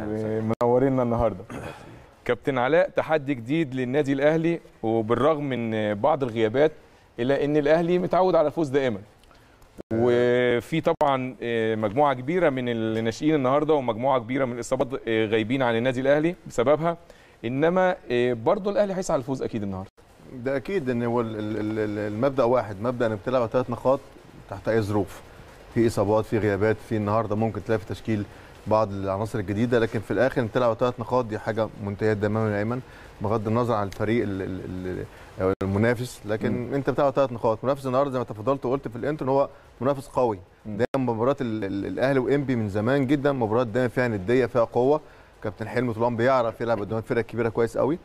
منورينا النهارده. كابتن علاء تحدي جديد للنادي الأهلي وبالرغم من بعض الغيابات إلا إن الأهلي متعود على الفوز دائما. وفي طبعا مجموعة كبيرة من الناشئين النهارده ومجموعة كبيرة من الإصابات غايبين عن النادي الأهلي بسببها. إنما برضه الأهلي هيسعى للفوز أكيد النهارده. ده أكيد إن هو المبدأ واحد مبدأ انك بتلعب ثلاث نقاط تحت أي ظروف. في إصابات في غيابات في النهارده ممكن تلاقي في تشكيل بعض العناصر الجديدة لكن في الآخر انت تلعب ثلاث نقاط دي حاجة منتهية تماما ايمن بغض النظر عن الفريق المنافس. لكن م. أنت بتلعب ثلاث نقاط. منافس النهارده زي ما تفضلت وقلت في الانترو إن هو منافس قوي. دايما مباريات الأهلي وإنبي من زمان جدا مباريات دايما فيها ندية فيها قوة. كابتن حلمي طولان بيعرف يلعب قدام الفرق الكبيره كويس قوي.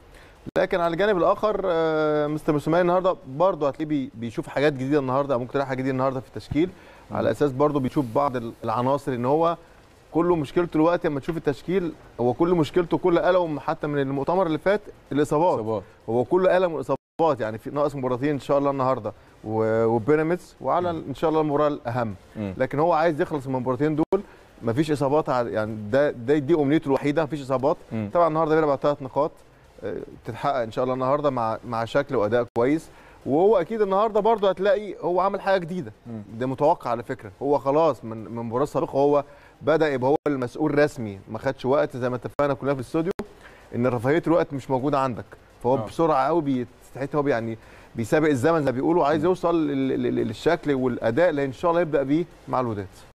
لكن على الجانب الآخر مستر موسيماني النهارده برضه هتلاقيه بيشوف حاجات جديدة النهارده ممكن تلاقي حاجة جديدة النهارده في التشكيل. على أساس برضه بيشوف بعض العناصر إن هو كله مشكلته دلوقتي لما تشوف التشكيل هو كل مشكلته كل قلقه حتى من المؤتمر اللي فات الإصابات إصابات. هو كله قلق من الإصابات يعني في ناقص مباراتين إن شاء الله النهارده وبيراميدز وعلى إن شاء الله المباراة الأهم م. لكن هو عايز يخلص من المباراتين دول مفيش إصابات يعني ده, ده دي أمنيته الوحيدة مفيش إصابات م. طبعا النهارده بيلعب على ثلاث نقاط تتحقق إن شاء الله النهارده مع مع شكل وأداء كويس وهو أكيد النهارده برضه هتلاقي هو عمل حاجة جديدة. ده متوقع على فكرة. هو خلاص من من المباراه السابقه هو بدأ يبقى هو المسؤول رسمي. ما خدش وقت زي ما اتفقنا كلنا في الاستوديو إن رفاهية الوقت مش موجودة عندك. فهو آه. بسرعة قوي بيستحيل هو يعني بيسابق الزمن زي ما بيقولوا. عايز يوصل للشكل والأداء اللي إن شاء الله يبدأ بيه مع الوداد.